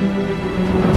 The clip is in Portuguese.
Música